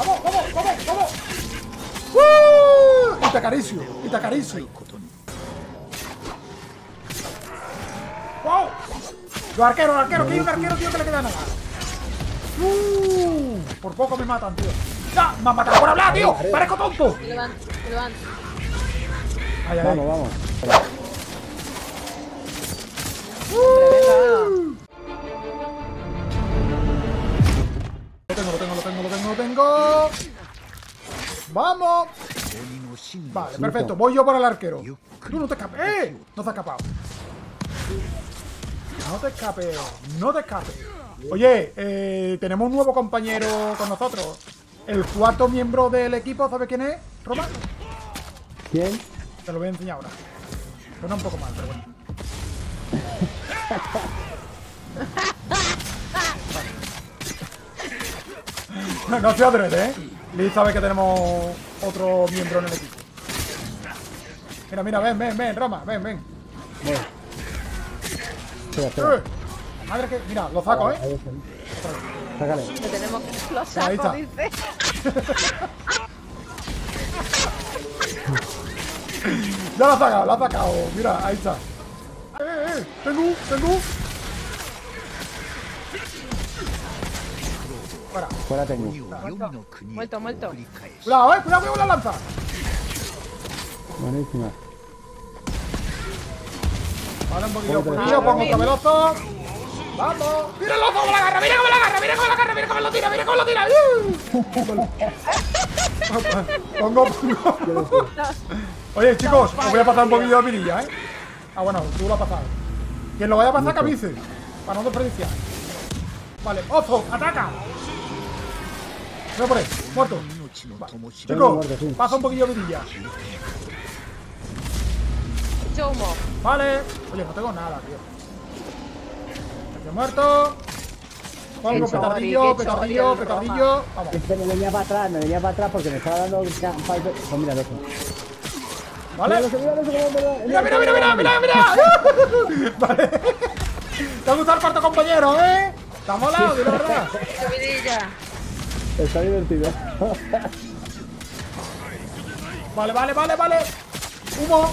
¡Vamos, vamos, vamos, vamos! ¡Uh! Y te acaricio, y te acaricio. ¡Wow! Los arqueros, los arqueros, que hay un arquero, tío, que le queda nada. ¡Uh! Por poco me matan, tío. ¡Ya! ¡Me han matado por hablar, tío! ¡Parezco tonto! Me levanto, me levanto. Ay, ay, Vamos, ay. vamos. ¡Uh! ¡Vamos! Vale, perfecto. Voy yo por el arquero. Tú no te escapes. ¡Eh! No te has escapado. No te escapes. No te escapes. Oye, eh, tenemos un nuevo compañero con nosotros. El cuarto miembro del equipo, ¿sabes quién es? ¿Roma? ¿Quién? Te lo voy a enseñar ahora. Suena un poco mal, pero bueno. No, no estoy adrede, ¿eh? Liz sabe que tenemos otro miembro en el equipo. Mira, mira, ven, ven, ven, Roma, ven, ven. Voy. Espera, espera. ¡Eh! Madre que... Mira, lo saco, ¿eh? Sácale. Que tenemos está. sacos, dice. Ya lo ha sacado, lo ha sacado. Mira, ahí está. ¡Eh, eh! ¡Tengo, tengo! Fuera. Fuera tengo. Muerto, muerto. Cuidado, eh, cuidado, cuidado con la lanza. Buenísima. Vale, un tío, lado. pongo otro velozo. ¡Vamos! ¡Mira el oso cómo la agarra! ¡Mira cómo la agarra! ¡Mira cómo la agarra! ¡Mira cómo lo tira! ¡Mira cómo lo tira! ¡Uh! pongo, pongo. Oye, chicos, os voy a pasar un poquillo de mirilla, ¿eh? Ah, bueno, tú lo has pasado. Quien lo vaya a pasar, que avise. Para no desperdiciar. Vale, oso, ataca. Voy por ahí, muerto. Sí. pasa un poquillo de humo. Vale. Oye, no tengo nada, tío. Estoy muerto. Pongo petardillo, petardillo, petardillo. Vamos. Este me venía para atrás, me venía para atrás porque me estaba dando un fight. Pues mira eso. ¿Vale? Mira, mira, mira, mira, Mira, mira, mira, mira, mira, mira. Vale. Te ha gustado el cuarto compañero, ¿eh? Está verdad. Está divertido. Vale, vale, vale, vale. Humo.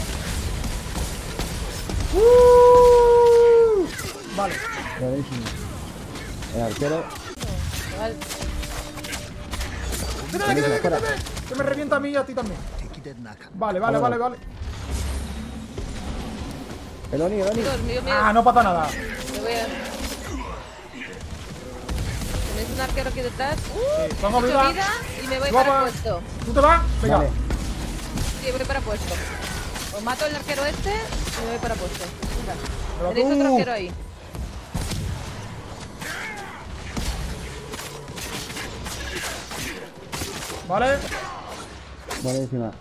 Uh. Vale. El arquero. Vale. Quítate, quítate. Que me revienta a mí y a ti también. Vale, vale, vale, vale. El Oni, el. Ah, no pasa nada. Me voy a... Tenéis un arquero aquí detrás. Uh, pongo ocho vida. vida y me voy Guapa. para puesto. ¿Tú te vas? Venga. Vale. Sí, voy para puesto. Os mato el arquero este y me voy para puesto. Venga. Tenéis otro arquero ahí. Vale. Buenísima.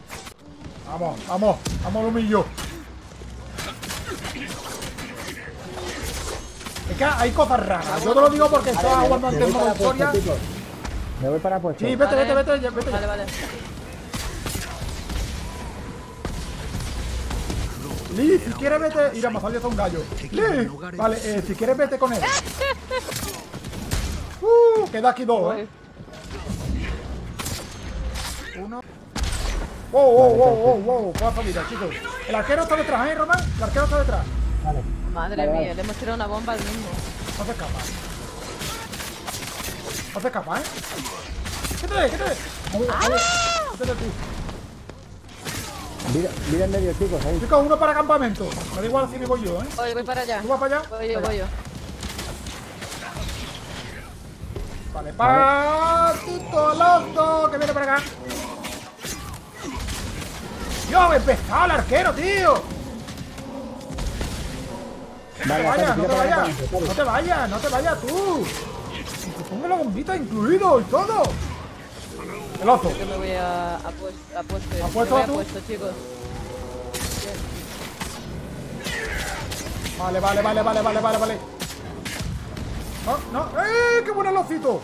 Vamos, vamos, vamos al Es que hay cosas raras. Yo te lo digo porque estaba jugando antes modo historia. Me voy para puesto. Sí, vete, Vale. vete, vete, vete. Vale, vale. Liz, si quieres vete. Mira, me ha salido un gallo. Liz, vale, eh, si quieres vete con él. Uh, queda aquí dos, eh. Uno. Wow, wow, wow, wow, wow. Cuánta vida, chicos. El arquero está detrás, ¿eh, Román? El arquero está detrás. Vale. Madre Vale, mía, vale. le hemos tirado una bomba al mismo. No se escapa. No se escapa, ¿eh? ¿Qué te dé? ¿Qué te dé? ¿Qué te dé tú? Vida, vida en medio, chicos. Ahí. Chicos, uno para campamento. Me da igual si me voy yo, ¿eh? Voy, voy para allá. ¿Tú vas para allá? Voy yo, voy yo. Vale, Patito Alonso, que viene para acá. Dios, me he pescado el arquero, tío. No te Vale, vayas, Javi, no te vayas. No te vayas, no te vayas tú. Y te pongo la bombita incluido y todo. El oso. Yo me voy a, a, puesto, a puesto. ¿A me puesto voy a tú? puesto, chicos. Vale, vale, vale, vale, vale, vale, vale. No, no. ¡Eh! ¡Qué buen elocito!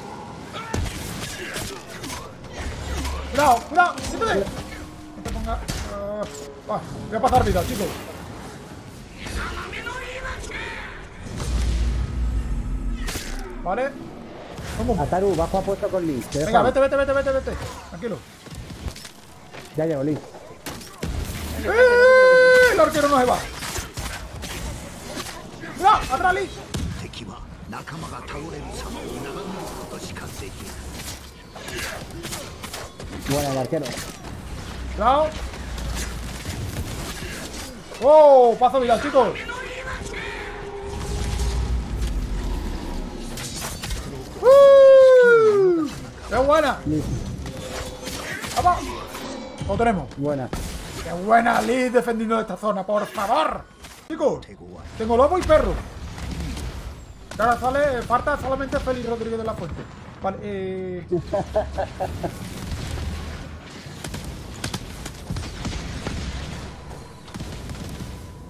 Cuidado, cuidado, siéntate. No te pongas. ah, va, voy a pasar vida, chicos. ¿Vale? Vamos. Ataru, bajo a puesto con Lee. Venga, vete, vete, vete, vete, vete. Tranquilo. Ya llego, Lee. ¡Eh! El arquero no se va. ¡Cuidado! ¡Atrás, Lee! Bueno, el arquero. ¡Cuidado! ¡Oh! Paso viral, chicos. ¡Qué buena! ¡Vamos! Lo tenemos. Buena. ¡Qué buena Lee defendiendo esta zona, por favor! Chicos, tengo lobo y perro. Y Ahora sale, falta solamente Félix Rodríguez de la Fuente. Vale, eh...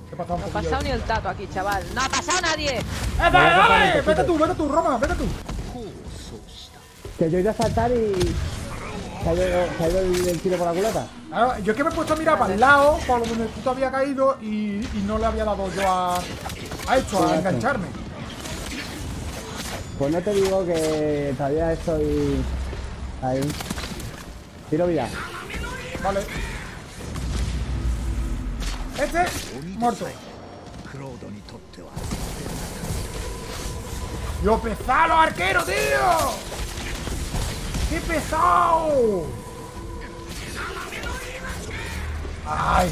¿Qué pasa? No ha pasado ni el tato aquí, chaval. ¡No ha pasado nadie! ¡Eh, dale, dale! Vete tú, vete tú, Roma, vete tú. Yo he ido a saltar y... ¿Se ha ido, el, tiro por la culata? Yo que me he puesto a mirar para el lado, por lo donde el puto había caído y, no le había dado yo a, a esto, a engancharme. Pues no te digo que todavía estoy... Ahí. Tiro vida. Vale. Este, muerto. ¡Lo pesado, arquero, tío! ¡Qué pesado! ¡Ay!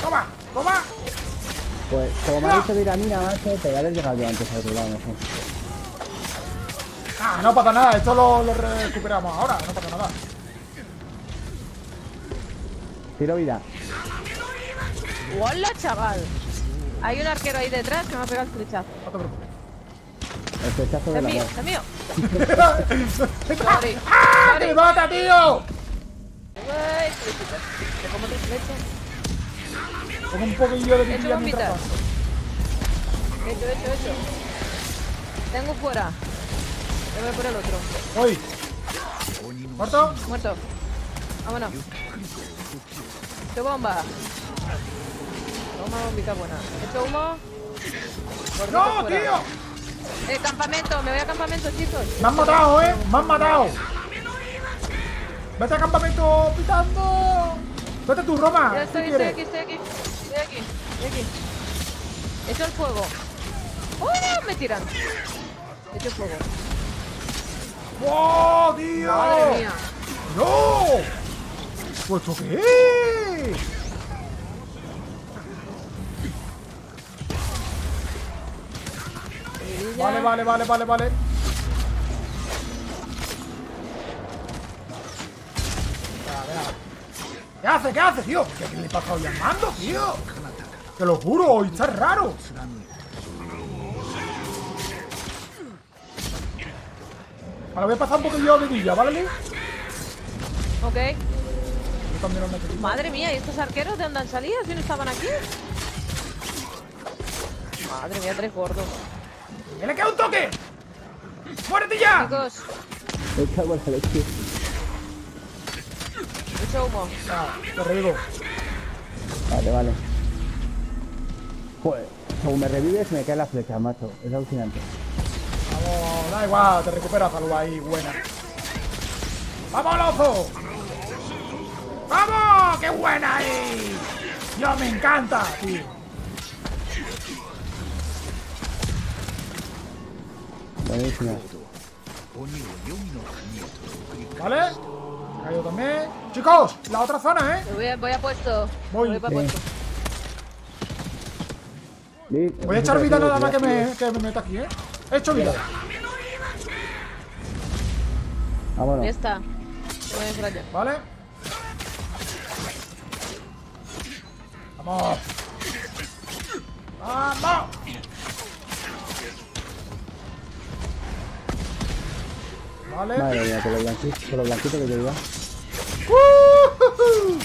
¡Toma! ¡Toma! Pues como me ha dicho Viramina macho, te a haber llegado yo antes al otro lado, mejor. Ah, no pasa nada, esto lo, lo recuperamos ahora, no pasa nada. Tiro vida. ¡Hola, chaval! Hay un arquero ahí detrás que me ha pegado el flechazo. No te preocupes. El flechazo de ¡Es la mío! ¡Es mío! ¡Ah! ¡Que me mata, tío! Te como tres flechas. Con un poquillo de He hecho. Hecho, hecho, hecho. Tengo fuera. Yo voy por el otro. ¡Voy! ¿Muerto? Muerto. Vámonos. Hecho bomba. Toma bombita buena. Hecho humo. Gordito ¡No, fuera. tío! Eh, campamento. Me voy a campamento, chicos. ¡Me han matado, eh! ¡Me han matado! ¡Vete al campamento pitando! ¡Vete tú, Roma! Ya ¿Qué estoy, estoy aquí, estoy aquí. Estoy aquí. Estoy aquí. Hecho el fuego. ¡Oh! Me tiran. Hecho fuego. ¡Wow, tío! Madre mía. ¡No! ¿Pues esto qué Seguidilla. Vale, vale, vale, vale, vale. Venga, venga. ¿Qué hace? ¿Qué hace, tío? ¿Qué, qué le pasa hoy al mando, tío? Te lo juro, hoy está raro. Vale, voy a pasar un poquillo de villa, ¿vale? Ok. Madre mía, ¿y estos arqueros de dónde han salido? ¿Si no estaban aquí? Madre mía, tres gordos. ¡Que le queda un toque! ¡Muérete ya! Chicos, Me cago en la leche. mucho humo. Ah, te revivo. Vale, vale. Joder, según me revives me cae la flecha, macho. Es alucinante. Vamos, da igual, te recuperas salud ahí, buena. ¡Vamos, lozo! ¡Vamos! ¡Qué buena ahí! ¡Dios, me encanta, tío! Buenísimo. ¿Vale? Cayó también. Chicos, la otra zona, ¿eh? Voy a, puesto. Voy. voy para puesto. Voy a echar vida nada más que me, que me meta aquí, ¿eh? He hecho vida. Vámonos. Ya está. Vale. Vamos. ¡Vamos! Vale. Madre mía, con lo blanquito, con lo blanquito que te iba. ¡Uh!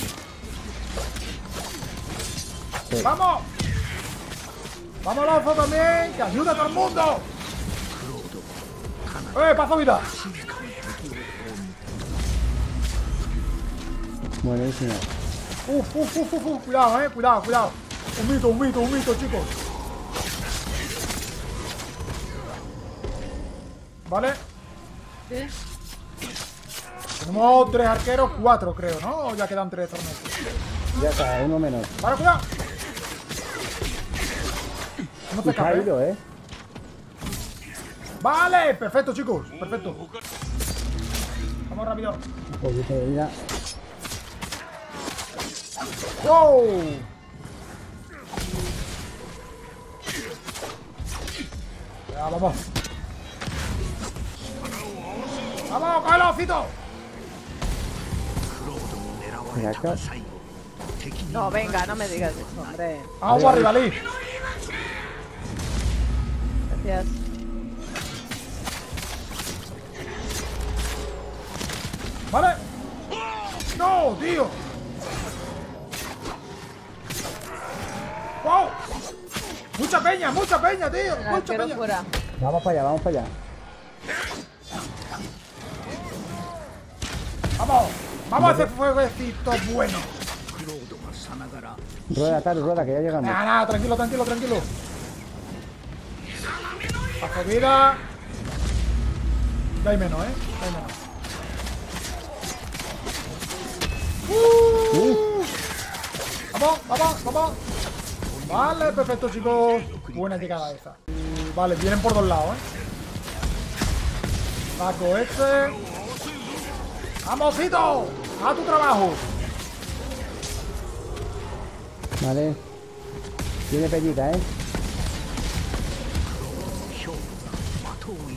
Sí. ¡Vamos! ¡Vamos, Lozo, también! ¡Que ayuda a todo el mundo! ¡Eh, paso vida! Buenísima. Uf, uf, uf, uf, uf, cuidado, eh, cuidado, cuidado. Un mito, un mito, un mito, chicos. Vale. ¿Sí? Tenemos tres arqueros, cuatro creo, ¿no? O ya quedan tres torneos. Ya está, uno menos. Vale, cuidado. No te ido, ¿eh? Vale, perfecto, chicos. Perfecto. Vamos rápido. Un poquito de vida. ¡Wow! Ya, vamos. ¡Vamos, cógelo, Cito! Acá. No, venga, no me digas eso, hombre. ¡Agua, rivalí! Gracias. ¡Vale! ¡No, tío! ¡Wow! ¡Mucha peña, mucha peña, tío! ¡Mucha peña! Vamos para allá, vamos para allá. ¡Vamos! ¡Vamos a hacer fueguecito bueno! Rueda, Taru, rueda, que ya llegamos. Nada, nada, tranquilo, tranquilo, tranquilo. Bajo vida. Ya hay menos, ¿eh? Ya hay menos. Uh. Vamos, vamos, vamos. Vale, perfecto, chicos. Buena llegada esa. Vale, vienen por dos lados, ¿eh? Paco este. ¡Vamos, Fito! ¡A tu trabajo! Vale. Tiene peñita, ¿eh?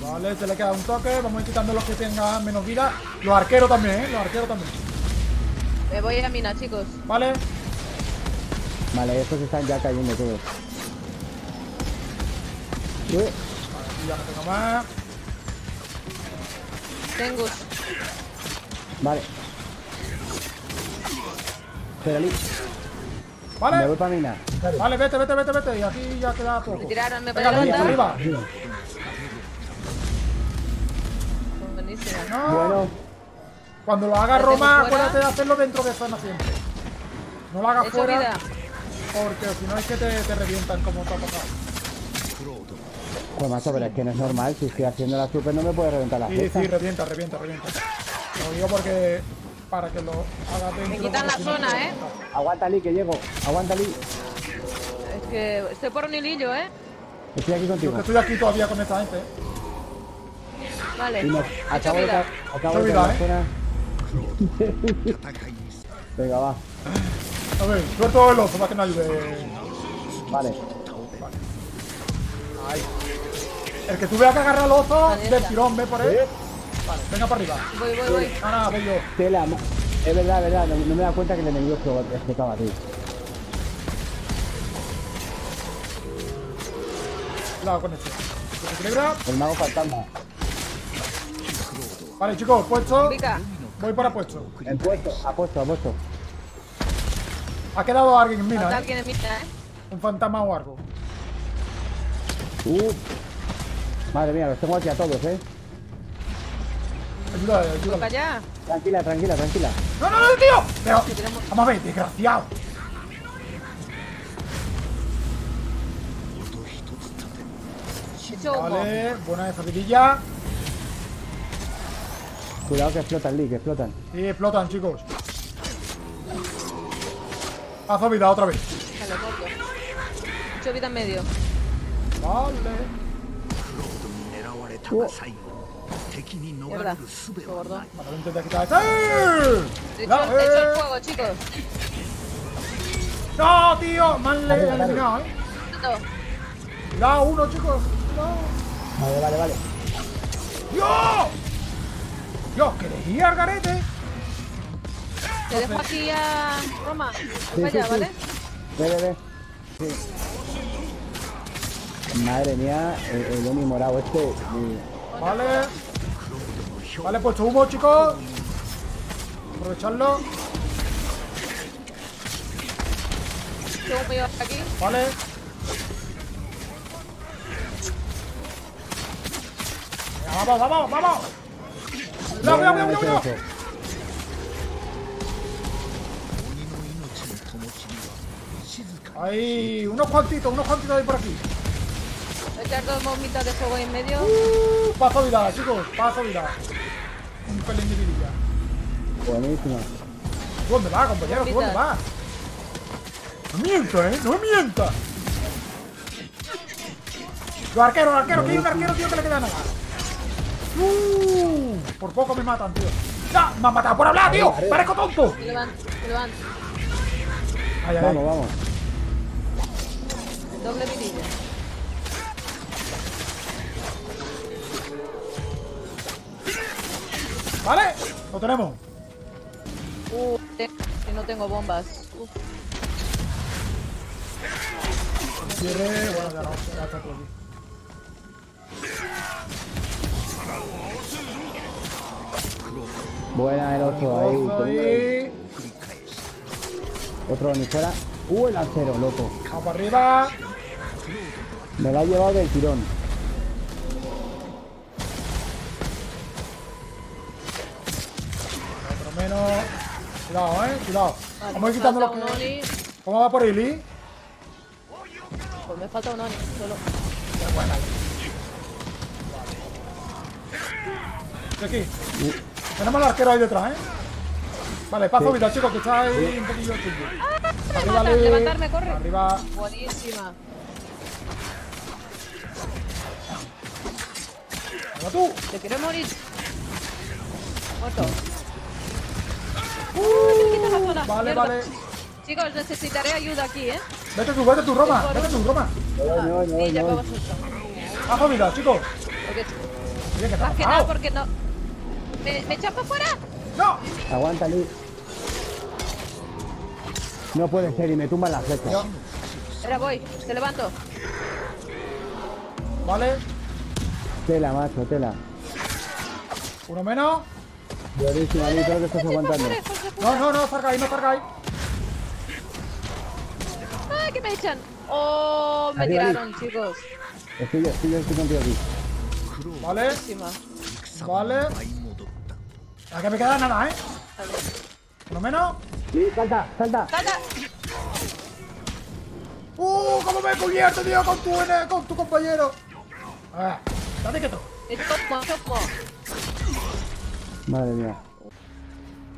Vale, se le queda un toque. Vamos a ir quitando los que tengan menos vida. Los arqueros también, ¿eh? Los arqueros también. Me voy a mina, chicos. Vale. Vale, estos están ya cayendo todos. Uy, Y ya no tengo más. Tengo. Vale. Espera, Lee. Me Vale. voy para mina. Vale, vete, vete, vete, vete. Y aquí ya queda poco. Me tiraron, me Venga, arriba, arriba. Buenísima. No. Bueno, Cuando lo haga ¿La tengo Roma, acuérdate de hacerlo dentro de zona siempre. No lo hagas fuera. vida. Porque si no es que te, te revientan como te ha pasado. pues macho, pero es que no es normal. Si estoy haciendo la super no me puede reventar la Sí, fiesta. sí, revienta, revienta, revienta. Lo digo porque para que lo haga dentro. Me quitan la zona, ¿eh? Aguanta, Lee, que llego. Aguanta, Lee. Es que estoy por un hilillo, ¿eh? Estoy aquí contigo. Estoy aquí todavía con esta gente. ¿eh? Vale. No, acabo de acabo de. Venga, va. ¿eh? A ver, suelto el oso para que no ayude. Vale. vale. El que tú veas que agarrar el oso, del tirón, ve por él. ¿Eh? Vale, venga para arriba. Voy, voy, voy. Ah, nada, voy yo. Tela, ma- es verdad, es verdad. No, no me da cuenta que el enemigo explotaba, explotaba, tío. Cuidado con este. ¿Se? El mago fantasma. Vale, chicos, puesto. Voy para puesto. El puesto, apuesto, apuesto. Ha quedado alguien en mina, ¿eh? alguien en mina, ¿eh? Un fantasma o algo. Uh. Madre mía, los tengo aquí a todos, eh. Tranquila, tranquila, tranquila. ¡No, no, no, tío! Pero, vamos a ver, desgraciado. Vale, buena esa vidilla. Cuidado que explotan, Lee, que explotan. Y explotan, chicos. Hazo vida otra vez. Vale. Hecho vida en medio. Vale. 狙 Verdad, ¡Eh! ¡No! Tío! Mal le he eliminado, eh. La uno, chicos. No. Vale, vale, vale. ¡Dios! ¡Dios, que le guía al garete! Te dejo aquí a Roma. Sí, vaya, sí, ¿vale? Ve, ve, ve. Sí. Madre mía, el, el Oni morado este. Eh. Vale. Vale, he puesto humo, chicos. Aprovecharlo. Aquí. Vale. Ya, vamos, vamos, vamos. No, no, no, no, no. Ahí, unos cuantitos, unos cuantitos ahí por aquí. Echar dos bombitas de fuego en medio. Uh, paso vida, chicos, paso vida. Pelín de vidilla. Buenísima. ¿Tú dónde vas, compañero? ¿Tú dónde vas? No mienta, ¿eh? No me mienta. Los arqueros, arqueros, que hay un arquero, tío, que le queda nada. Uh, por poco me matan, tío. ¡Ya! ¡Me han matado por hablar, tío! ¡Parezco tonto! Me levanto, me levanto. Ay, ay, Vamos, ay. vamos. Doble vidilla. ¿Vale? Lo tenemos. Uh, que no tengo bombas. Uf. Cierre, bueno, ya no, ya está aquí. Buena el oso ahí. Otro ni fuera. Uh, el lancero, loco. Vamos para arriba. Me lo ha llevado del tirón. Cuidado, eh. Cuidado. Vale, Vamos a ir me quitando falta los un que. Oni. ¿Cómo va por ahí, Lee? Pues me falta un Oni, solo. Qué buena. Estoy aquí. Tenemos al arquero ahí detrás, ¿eh? Vale, paso vida, chicos, que está ahí un poquillo tuyo. Arriba, matan, Lee. levantarme, corre. Arriba. Buenísima. Venga tú. ¿Te quieres morir? Muerto. Uh, Quita la zona. vale, mierda. vale. Chicos, necesitaré ayuda aquí, ¿eh? Vete tú, vete tú, Roma. Vete tú, Roma. Voy, me voy, Sí, ya vosotros. Paso vida, chicos. Oye, que más que nada porque no... ¿Me, me echas para afuera? ¡No! Aguanta. No puede ser y me tumban las flechas. Yo. Ahora voy, te levanto. Vale. Tela, macho, tela. Uno menos. Buenísima, Lee, creo que estás aguantando. No, no, no, salgáis, no salgáis. ¡Ay, que me echan! ¡Oh, me Arriba, tiraron, chicos! Estoy, estoy, estoy contigo aquí. Vale, Buenísima. vale. A que me queda nada, ¿eh? Uno menos. Lee, salta, salta. ¡Salta! ¡Uh! ¿Cómo me he cubierto, tío, con tu, con tu compañero? Ah, date quieto. ¡Me toco, toco! Madre mía.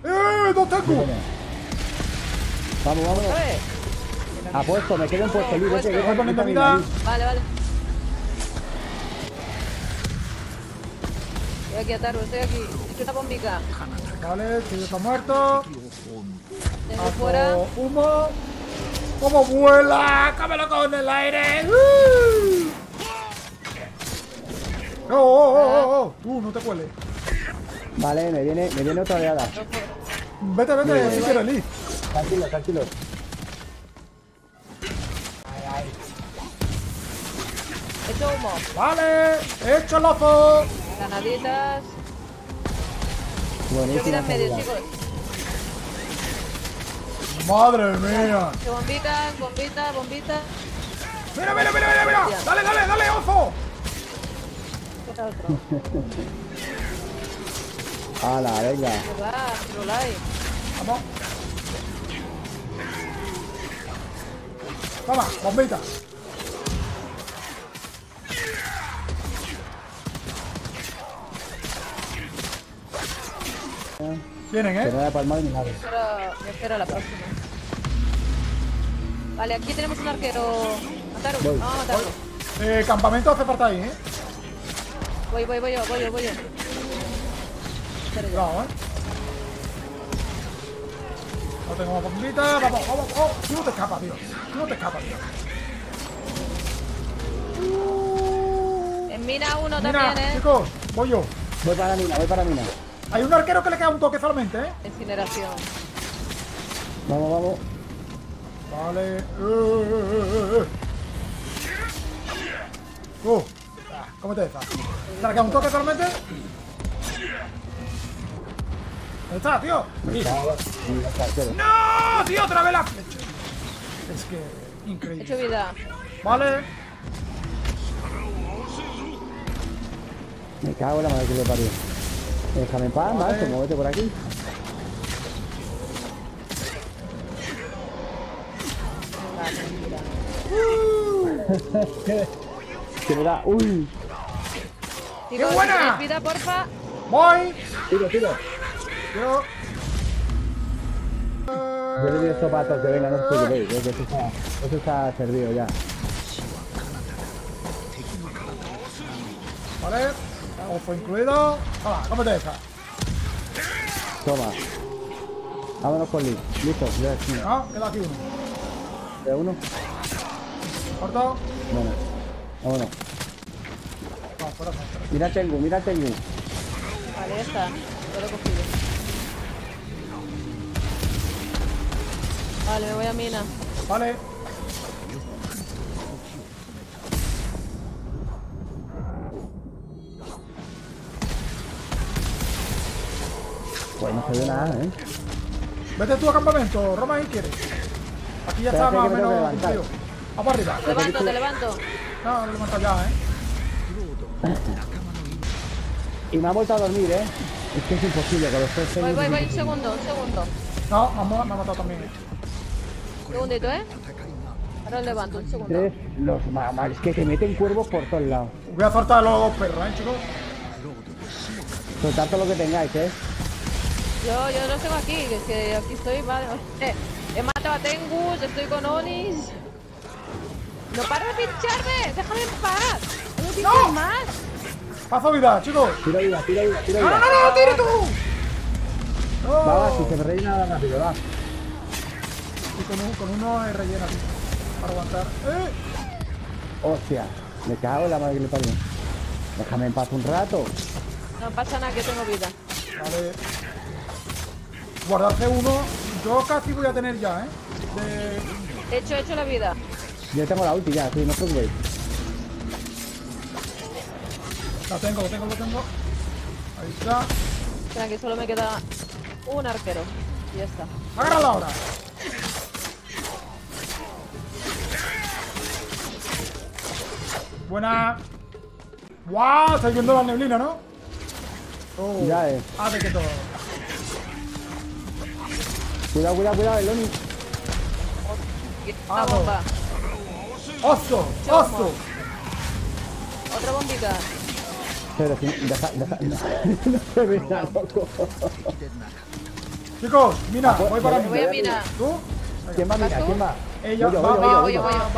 ¡Eh! ¡No tengo! Vamos, vámonos. ¡Eh! Apuesto, me quedo en puesto, Lee. Vete, Voy poniendo vida. Vale, vale. Estoy aquí, Ataru, estoy aquí. He hecho una bombica. Vale, que está muerto. Tengo fuera. humo. ¡Cómo vuela! ¡Cámelo con el aire! ¡Uh! ¡Oh, oh, oh, oh, oh! ¡Uh, no te cueles! Vale, me viene, me viene otra oleada. Vete, vete, si quieres, Liz. Tranquilo, tranquilo. He hecho humo. Vale, he hecho el ozo. Granaditas. Yo medio, salida. chicos. Madre mía. Que bombita, bombita, bombita. Mira, mira, mira, mira, mira. Dale, dale, dale, ozo. Hala, venga. ¿Qué va? Trolai. Vamos. Toma, bombita. Vienen, ¿eh? no era palmar ni nada. Espera, me espera la próxima. Vale, aquí tenemos un arquero. Mataru, vamos a matarlo. Eh, campamento hace falta ahí, ¿eh? Voy, voy, voy yo, voy yo, voy yo. ¿Eh? No tengo más bombita. Vamos, vamos, vamos. Tú no te escapas, tío. Tú no te escapas, tío. En mina uno también, eh. chicos, voy yo. Voy para mina, voy para mina. Hay un arquero que le queda un toque solamente, ¿eh? Incineración. Vamos, vamos. Vale. Eh, eh, eh, eh, eh. Uh. Ah, ¿Cómo te le queda un toque solamente? ¿Dónde está, tío? ¡No! ¡Tío, otra vez la flecha! Es que... He Increíble. hecho vida. Vale. Me cago en la madre que le parió. Déjame en paz, Vale. macho, muévete por aquí. Vale, mira. Que me da. Uy. Chicos, buena! vida, porfa. Voy. Tiro, tiro. Yo. Yo le di estos patos que vengan, no os preocupéis. que Eso está, eso está servido ya. Vale. Ojo incluido. Toma, cómete esa. Toma. Vámonos con Lee. Listo, ya sí. No, queda aquí uno. ¿De uno? Corto. Bueno. Vámonos. Vamos, fuera, fuera. Mira Tengu, mira Tengu. Vale, está. He cogido. Vale, me voy a mina. Vale. Pues no se ve nada, ¿eh? Vete tú a campamento, Roma, si quieres. Aquí ya está más o que que menos cumplido. Vamos para arriba. Te levanto, te levanto. No, lo levanto ya, eh. Y me ha vuelto a dormir, ¿eh? Es que es imposible con los tres Voy, voy, voy. Un segundo, un segundo. No, me ha, me ha matado también. Un segundito, ¿eh? Ahora levanto, un segundo. Tres, los mamás, es que te meten cuervos por todos lados. Voy a soltar a los dos perros, eh, chicos. Soltad todo lo que tengáis, ¿eh? Yo, yo los tengo aquí, es que aquí estoy, vale. Eh, he matado a Tengus, estoy con Onis. No para de pincharme, déjame en paz. No me ¡No! más. Paso vida, chicos. Tiro vida, tiro vida, tiro No, no, vida. no, no, tire tú. No. Va, va, si se me rellena rápido, va. Y con, un, con uno es rellena, tío. Para aguantar. ¡Eh! Hostia, me cago en la madre que le parió. Déjame en paz un rato. No pasa nada, que tengo vida. Vale. Guardarse uno. Yo casi voy a tener ya, ¿eh? De... He hecho, he hecho la vida. Yo tengo la ulti ya, sí, no os preocupéis. Lo tengo, lo tengo, lo tengo. Ahí está. Espera, que solo me queda un arquero. Y ya está. Agárrala ahora. Buena. ¡Guau! Estáis viendo la neblina, ¿no? Oh. Ya, eh. Hace que todo. Cuidado, cuidado, cuidado, el Oni. Ah, bomba. ¡Oso! ¡Oso! Otra bombita. Pero si, deja, deja, no, no se ve nada, loco. Chicos, mira, voy para mí. voy a minar. ¿Tú? ¿Quién va a ¿Vas mirar? ¿Quién va? Ella Voy yo, va, voy yo, va, voy yo, voy yo, va.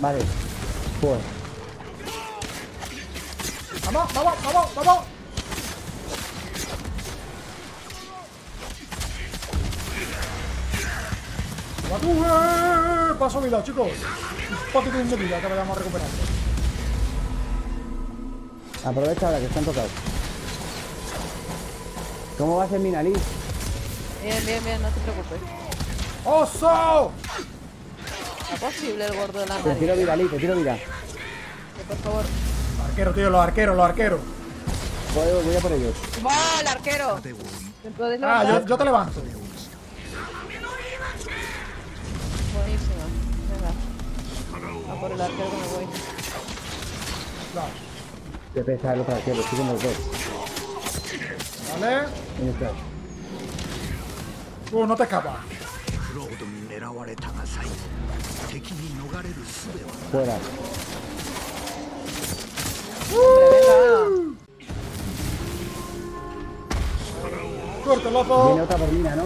Vale. Pues. Vamos, vamos, vamos, vamos. Eh. Paso vida, chicos. Un poquito de vida que vayamos a recuperar. Aprovecha ahora que están tocados. ¿Cómo va a ser mi nariz? Bien, bien, bien, no te preocupes. ¡Oso! ¿Es posible el gordo de la Te nariz? tiro vida, Liz, te tiro vida. Que, Por favor. Arquero, tío, los arqueros, los arqueros. Voy, voy a por ellos. ¡Va, el arquero! ¿Me puedes Ah, yo, yo te levanto. Buenísima. Venga. A por el arquero que me voy. Vale. Qué pesa el otro arquero, estoy con los dos. Vale. Ahí está. Tú, no te escapas. Fuera. ¡Corta, loco! Viene otra por mina, ¿no?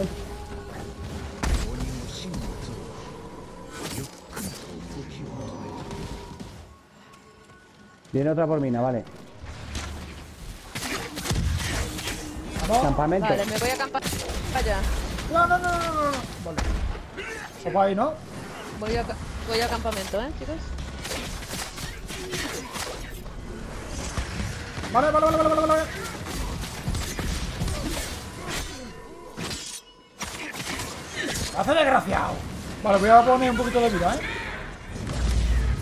Viene otra por mina, vale. ¿No? Campamento. Vale, me voy a campar allá. No, no, no, no, no. Vale. ahí, ¿no? Voy a, voy a campamento, ¿eh, chicos? Vale, vale, vale, vale, vale, vale. Hace desgraciado. Vale, voy a poner un poquito de vida, ¿eh?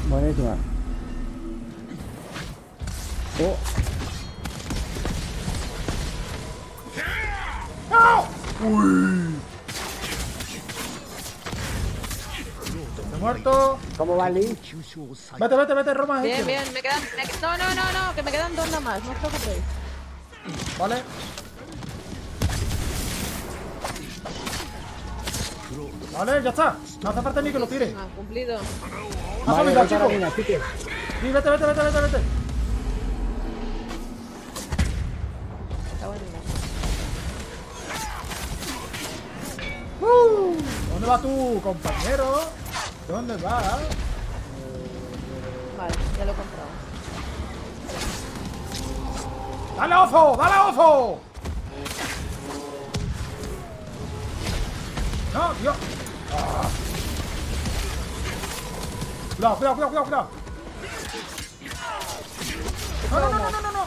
Buenísima. Oh, ¡No! ¡Uy! muerto. ¿Cómo va Lynch? Vete, vete, vete, Roma. Bien, este. bien, me quedan. No, no, no, no, que me quedan dos nada más, no os preocupéis. Vale. Vale, ya está. No hace falta ni que lo tire. Ah, cumplido. Haz vale, mitad, chico. Sí, vete, vete, vete, vete, vete. Está ¡Uh! ¿Dónde vas tú, compañero? ¿Dónde va? Vale, ya lo he comprado. ¡Dale oso! ¡Dale oso! No, tío. Ah. Cuidado, cuidado, cuidado, cuidado, cuidado. No, no, no, no, no, no.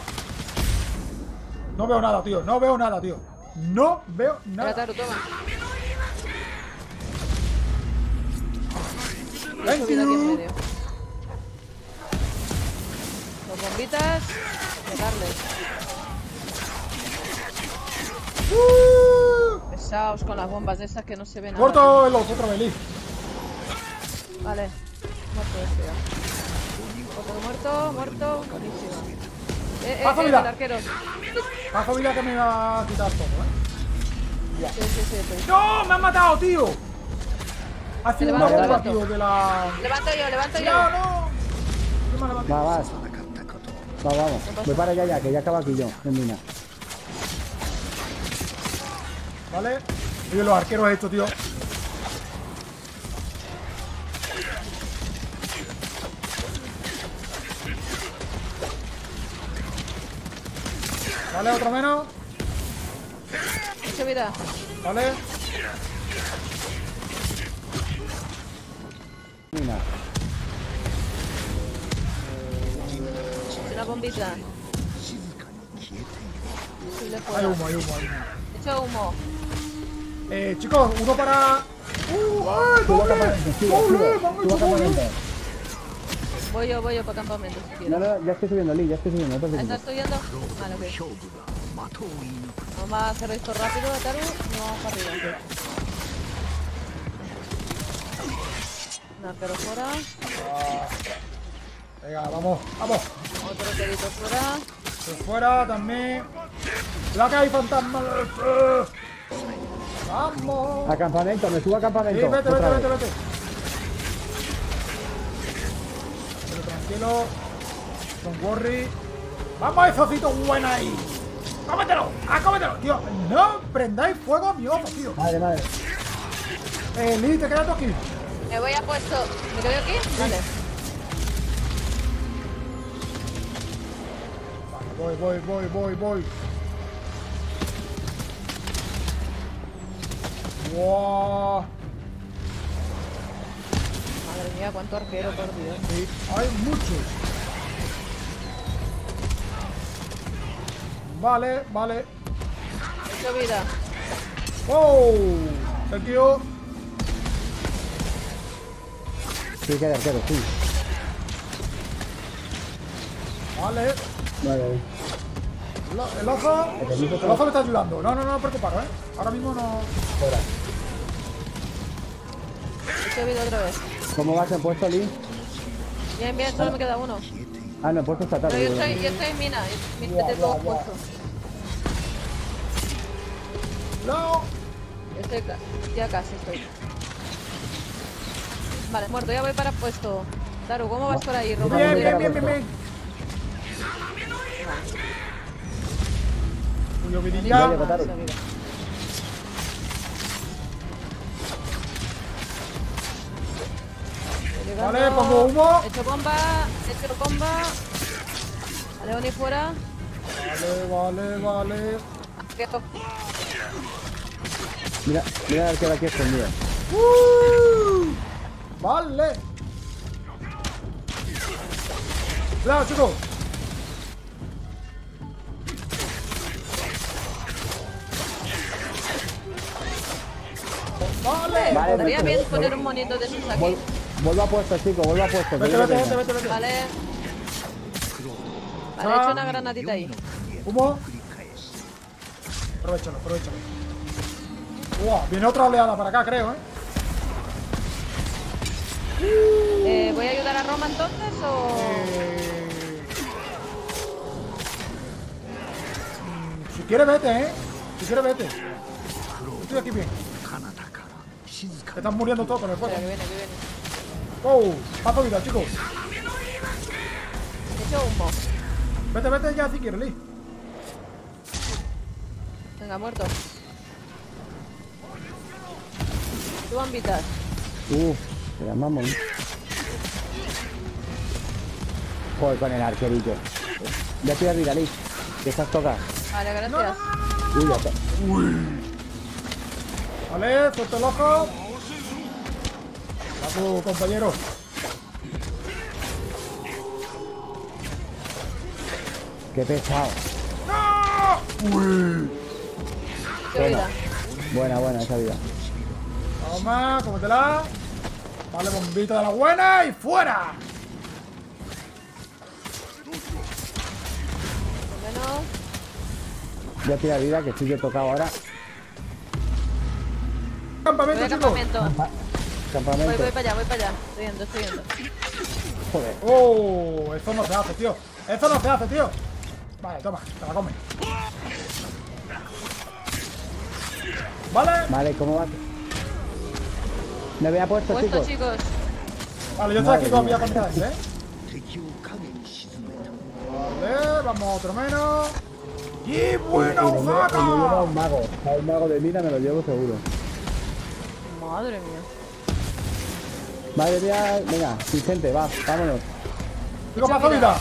No veo nada, tío. No veo nada, tío. No veo nada. Taru, toma. Thank Subida aquí en you. medio. Dos bombitas. Pegarles. Uh. Pesaos con las bombas de esas que no se ven. Corto el oso otra vez. Vale. Muerto este ya. Otro muerto, muerto. Buenísimo. Eh, eh, Paso, eh, mira. el arquero. Paso vida que me va a quitar todo, ¿eh? Sí, sí, sí. pero- ¡No! ¡Me han matado, tío! Ha sido una Levanto, levanto. tío, de la... Levanto yo, levanto yo. ¡No, no! Va, vas. Va, vamos. Voy para allá ya, que ya acaba aquí yo, en mina. ¿Vale? Oye, los arqueros estos, tío. Vale, otro menos. Mucha vida. Vale. Una bombita. Hay humo, hay humo, hay humo. Humo. Eh, chicos, uno para. ¡Uh! ¡Ah, ¡Ay, doble! ¡Doble! ¡Vamos, Voy yo, voy yo para campamento. Si no, no, ya estoy subiendo, Lee, ya estoy subiendo. No ¿Estás subiendo? Vale, ok. Vamos a hacer esto rápido, Ataru, y vamos para arriba. Fuera. Venga, vamos, vamos. Otro arquerito fuera. Por fuera también. La que hay fantasmas. ¡Eh! Vamos. A campamento, me subo a Sí, campamento. vete, vete, vete, vete. Pero tranquilo. Don't worry. Vamos, esocito buena ahí. ¡Cómetelo! ¡Ah, cómetelo! Tío, no prendáis fuego a mi ojo, tío. Madre, madre. Eh, Lee, te quedas tú aquí. Me voy a puesto. ¿Me quedo aquí? Vale. Vale, voy, voy, voy, voy, voy. Wow. Madre mía, cuánto arquero, por Dios. Sí, hay muchos. Vale, vale. Mucha vida. ¡Wow! You. Sí, que de arquero, sí. Vale. Vale. El oso. El oso me está ayudando. No, no, no, no preocuparos, ¿eh? Ahora mismo no. Fuera. Mucha vida otra vez. ¿Cómo vas en puesto, Lee? Bien, bien, solo me queda uno. Ah, no, en puesto Pero tarde. yo estoy, yo estoy en mina. yo- mi- de todos puestos. No. Estoy ya casi estoy. Vale, muerto, ya voy para puesto. Taru, ¿cómo vas por ahí, Roma? Bien, bien, bien, la bien, bien. Estoy Vale, pongo humo. He hecho bomba, he hecho bomba. Vale, Oni fuera. Vale, vale, vale. Quieto. Mira, mira el arquero aquí escondido. ¡Uh! Vale. Cuidado, chicos. Vale. Vale, vete, bien poner un monito de esos aquí. Vuel- Vuelvo a puesto, chico, vuelvo a puesto. Vete, vete, vete, vete, vete. Vale. Vale, he hecho una granadita ahí. Humo. Aprovechalo, aprovechalo. Uah, viene otra oleada para acá, creo, ¿eh? Eh, ¿Voy a ayudar a Roma entonces o...? Mm, si quieres vete, ¿eh? Si quieres vete. Estoy aquí bien. Te están muriendo todos con el fuego. ¡Oh! ¡Pato vida, chicos! He hecho humo. Vete, vete ya si quieres, Lee. Venga, muerto. Tú ambitas. Uh se llamamos. Joder, con el arquerillo. Ya estoy arriba, Liz. Que estás tocada. Vale, gracias. Uy, ya está. Vale, suelto el ojo. A tu compañero. Qué pesado. ¡No! Uy. Qué vida. Buena, buena esa vida. Toma, cómetela. Vale, bombita de la buena y fuera. Ya tira vida, que estoy yo tocado ahora. Voy Campamento, al chicos. campamento. Voy, Campamento. voy para allá, voy para allá. Estoy yendo, estoy yendo. Joder. Oh, eso no se hace, tío. Eso no se hace, tío. Vale, toma, te la come. Vale, Vale, ¿cómo va? Me voy a puesto, puesto chicos. chicos. Vale, yo estoy aquí con mi ¿eh? Vale, vamos otro menos. ¡Y bueno, un mago! Me llevo un mago. A un mago de mina me lo llevo seguro. Madre mía. Madre mía, venga, Vicente, va, vámonos. ¡Chico, más vida!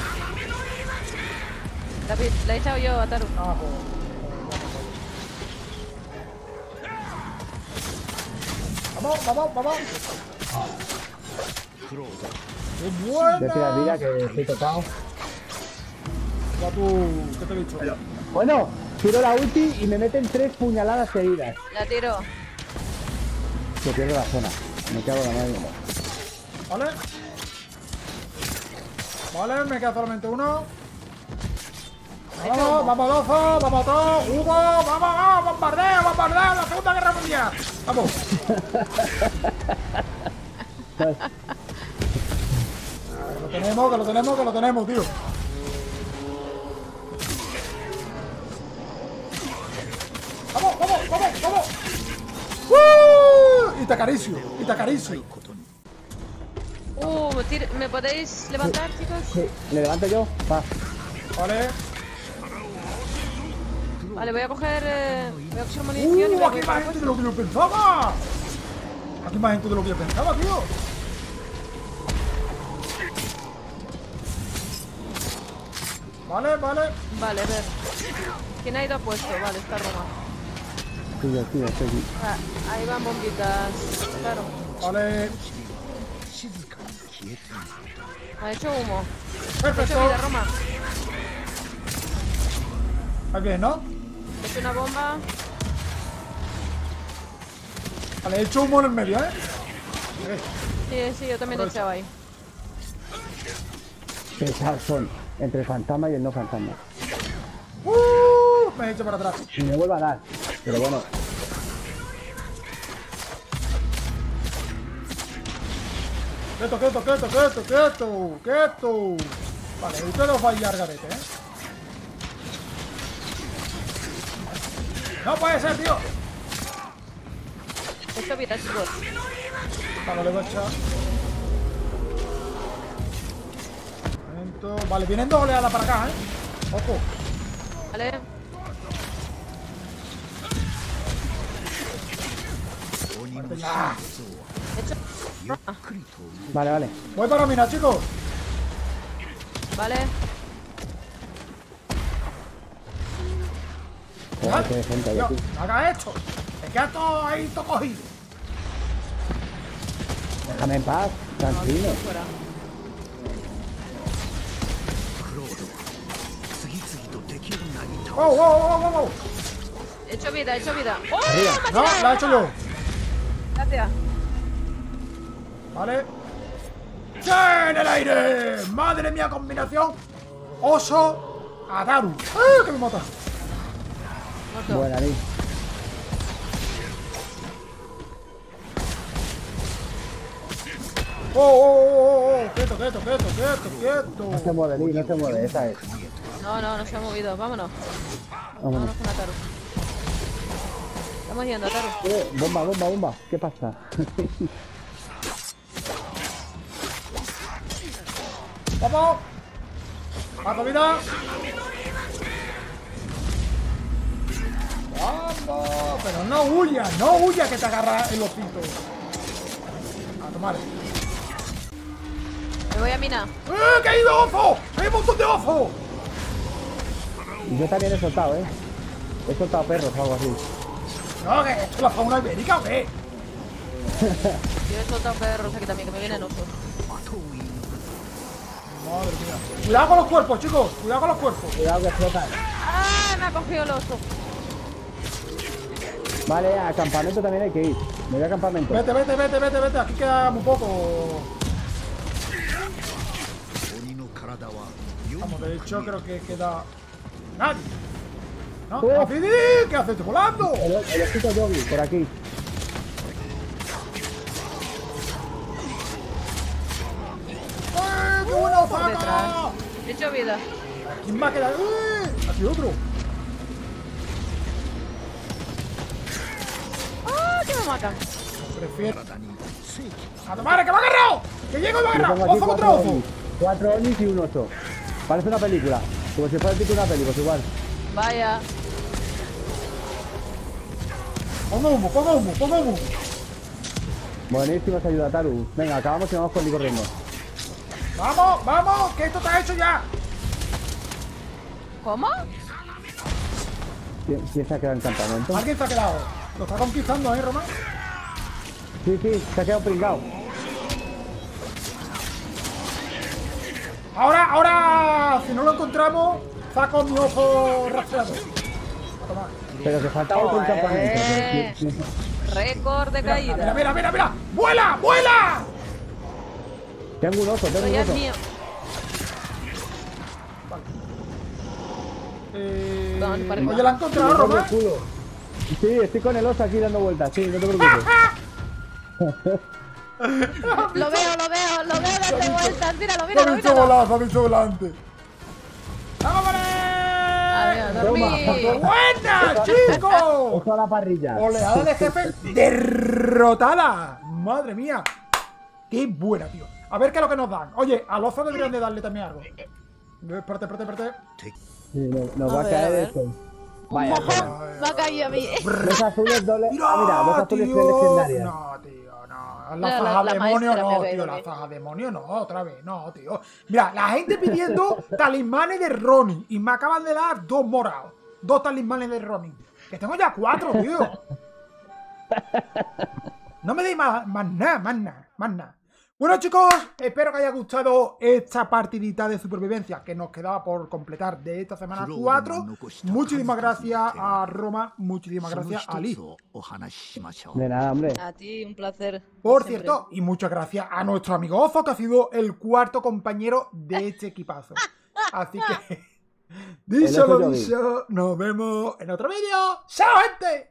La, la he echado yo a Taru. Ah, joder. Vamos, vamos, vamos. ¡Qué tira vida, buena! que estoy tocado. Ya tú, ¿qué te he dicho? Bueno, tiro la ulti y me meten tres puñaladas seguidas. La tiro. Que pierdo la zona. Me cago en la madre. ¿Vale? Vale, me queda solamente uno. Vamos, vamos dozo, vamos todos, Hugo, vamos, vamos, bombardeo, bombardeo, la segunda guerra mundial. Vamos. Lo tenemos, que lo tenemos, que lo tenemos, tío. Vamos, vamos, vamos, vamos. ¡Uh! Y te acaricio, y te acaricio. Uh, ¿me podéis levantar, chicos? Sí, ¿Le levanto yo? Va. Vale. Vale, voy a coger. Eh, voy a coger munición y ¡Uh, voy aquí a más gente de lo que yo pensaba! Aquí más gente de lo que yo pensaba, tío. Vale, vale. Vale, a ver. ¿Quién ha ido a puesto? Vale, está Roma. Tira, tira, tira. Ah, ahí van bombitas. Claro. Vale. Ha hecho humo. Perfecto. Ha hecho vida, Roma. Está bien, ¿no? He hecho una bomba. Vale, he hecho humo en el medio, ¿eh? Sí, sí, yo también he echado ahí. Pesados son entre el fantasma y el no fantasma. ¡Uh! Me he hecho para atrás. Y me vuelve a dar. Pero bueno, Quieto, quieto, quieto, quieto, quieto, quieto. Vale, usted os va a ir al garete, ¿eh? ¡No puede ser, tío! He hecho vida, chicos. Vale, le voy a echar. Vale, vienen dos oleadas para acá, ¿eh? Ojo. Vale. Ah, vale, vale. voy para mina, chicos. Vale. No, no haga esto. Me queda todo ahí, todo cogido. Déjame en paz, tranquilo. ¡Oh, oh, oh, oh, oh! He hecho vida, he hecho vida. ¡Oh! No, la he hecho yo. Gracias. Vale. ¡Sí, en el aire! ¡Madre mía, combinación! Oso, Ataru. ¡Ah, que me mata! Muerto. Buena, Liz. ¡Oh, oh, oh, oh! ¡Quieto, quieto, quieto, quieto, quieto! No se mueve, Liz, no se mueve. Esa es. No, no, no se ha movido. Vámonos. Vámonos. Vámonos con Ataru. Estamos yendo, Ataru. Eh, bomba, bomba, bomba. ¿Qué pasa? ¡Vamos! ¡Mazo vida! ¡Vamos! Pero no huyas, no huyas que te agarra el osito. A tomar. Me voy a mina. ¡Eh! ¡Que ha ido oso! ¡Hay un montón de oso! Y yo también he soltado, ¿eh? He soltado perros o algo así. No, que esto es la fauna ibérica, ¿o qué? Yo he soltado perros aquí también, que me vienen osos. Madre mía. Cuidado con los cuerpos, chicos. Cuidado con los cuerpos. Cuidado que explotan. ¡Ah! Me ha cogido el oso. Vale, a campamento también hay que ir. Me voy a campamento. Vete, vete, vete, vete, vete. Aquí queda muy poco. Vamos, de hecho creo que queda... ¡Nadie! ¿No? Pues- ah, ¿Qué haces volando? El, ojito Yogi, por aquí. Qué buena faca! He hecho vida. ¿Quién va a quedar? ¡Uy! ¡Aquí otro! Qué me matan? Prefiero Sí. ¡A tomar, que me ha agarrado! ¡Que llego y me ha agarrado! ¡Ojo contra ojo! Cuatro onis y un oso. Parece una película. Como si fuera el título de una película, pues igual. Vaya. Pongo humo, pongo humo, pongo humo. Buenísimo esa ayuda, Taru. Venga, acabamos y vamos con el corriendo. ¡Vamos, vamos! ¡Que esto está hecho ya! ¿Cómo? ¿Quién, quién se ha quedado en campamento? Alguien se ha quedado. Lo está conquistando, ¿eh, Román? Sí, sí, se ha quedado pringado. Ahora, ahora, si no lo encontramos, saco mi ojo rastreador. Pero que falta otro en Joder. campamento. ¿Quién- quién- Récord de Mira, mira, caída. mira, mira, mira. ¡Vuela, vuela! Tengo un oso, tengo un ya es oso. mío. Eh, ¿Dónde parece? oye, la han encontrado, Tengo Román. Sí, estoy con el oso aquí dando vueltas. Sí, no te preocupes. Lo veo, lo veo, lo veo dando vueltas. Míralo, Lo míralo, ha visto míralo. visto volante. ¡Vamos, Adiós, vale! dormí. ¡Buena, chicos! Oso a la parrilla. Oleada de jefe derrotada. Madre mía. Qué buena, tío. A ver qué es lo que nos dan. Oye, al oso deberían de darle también algo. Eh, Espérate, espérate, espérate. 敵 Sí, nos, nos A va a ver, a caer esto. Vaya, Me ha caído a mí. Dos azules doble. Ah, mira, dos azules tío. legendarias. No, tío, no. La, faja la demonio no, tío. La faja demonio no, otra vez. No, tío. Mira, la gente pidiendo talismanes de Ronin. Y me acaban de dar dos morados. Dos talismanes de Ronin. Que tengo ya cuatro, tío. No me deis más, más nada, más nada, más nada. Bueno chicos, espero que haya gustado esta partidita de supervivencia que nos quedaba por completar de esta semana 4. Muchísimas gracias a Roma, muchísimas gracias a Lee. De nada, hombre. A ti, un placer. Por cierto, y muchas gracias a nuestro amigo Ozo, que ha sido el cuarto compañero de este equipazo. Así que, dicho lo dicho, nos vemos en otro vídeo. ¡Chao, gente!